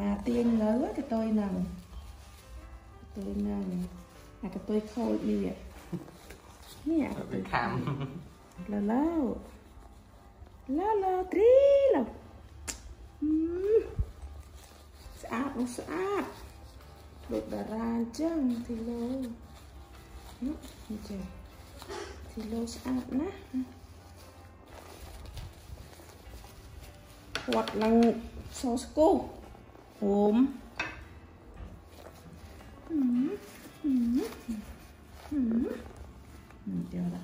មកទាញលើកតុយនឹងកតុយនឹងអាកតុយខូចនេះនេះអាកតុយខាំឡូឡូឡូឡូត្រីឡូស្អាតអូស្អាតដូចតារាអញ្ចឹងទីឡូនេះចេះទីឡូស្អាតណាគាត់ឡើងសោស្គូ ốm mình chưa đó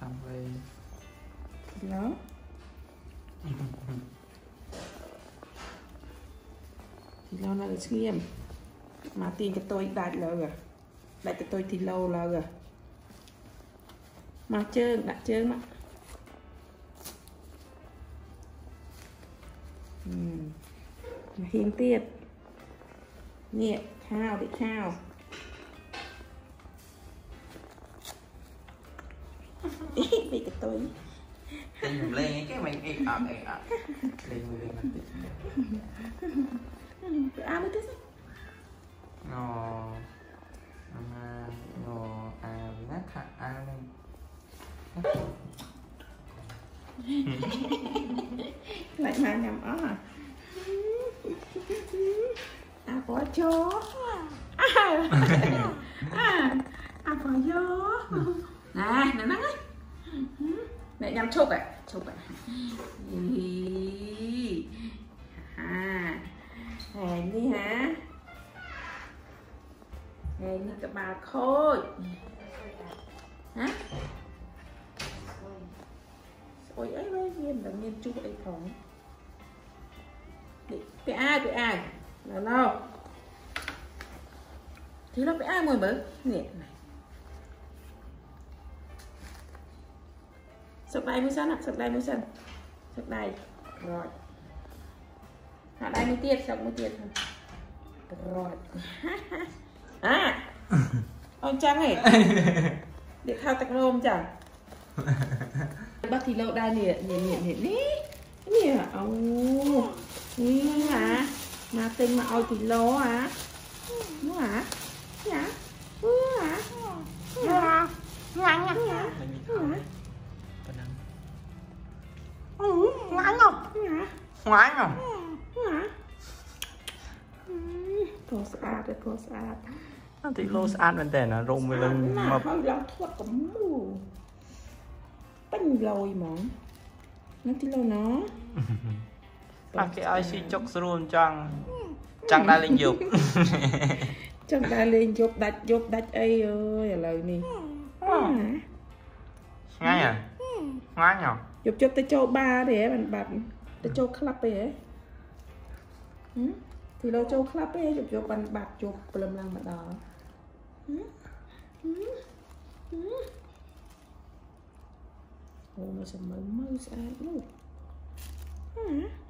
xong rồi đó thì lâu nó được nghiêm mà tiền cho tôi đặt lâu rồi đặt cho tôi thì lâu lâu rồi mà trơn đã trơn mà ừ. ហៀងទៀតនេះឆាវវាឆាវពីកតុយពេញរំលែងគេមិនអេកអត់អេកអត់លេងមួយលេងបន្តិចទៅអាមើលទៅសិណូអាម៉ាណូអាណាថាអានឹងខ្លាចមកញ៉ាំអស់ à có chó à à à có gió nè nè mẹ nhắm chụp này chụp này à hèn đi hả hèn đi cái bà khôi hả ôi ấy với em là nghiên chụp ấy phòng cái ai cái ai là đâu thì nó cái ai mồi mới nhẹ này sọc đai mới sẵn ạ sọc đai mới sẵn sọc đai rồi hạ đây mới tiệt sọc mới tiệt rồi à ông trắng này để khao tạc ông chẳng bác thì lâu đai nè nè nè nè nè nè ông នេះអាណាទិញមកឲ្យគីឡូអានោះអាណាអឺអាណាញ៉ាំញ៉ាំញ៉ាំប៉ណ្ណឹងអូញ៉ាំញ៉ាំញ៉ាំញ៉ាំទោះស្អាតទោះស្អាតអត់ទីលោស្អាតមែនតើណារុំវាលឹងមកហើយឡើងធាត់កុំមូពេញលយហ្មងណាទីលោណាប៉ះគេឲ្យស៊ីចុកស្រួលចង់ចង់ដើរលេងយប់ចង់ដើរលេងយប់ដាច់យប់ដាច់អីអើយឥឡូវនេះឆ្ងាយហ៎ឆ្ងាយហ៎យប់ជប់ទៅចូលបាទេមិនបាត់ទៅចូលក្លឹបទេហ៎ទីលោចូលក្លឹបទេយប់យប់បានបាត់ជប់ព្រលឹមឡើងមកដល់អូមើលសម្មើមើលស្អាតនោះហ៎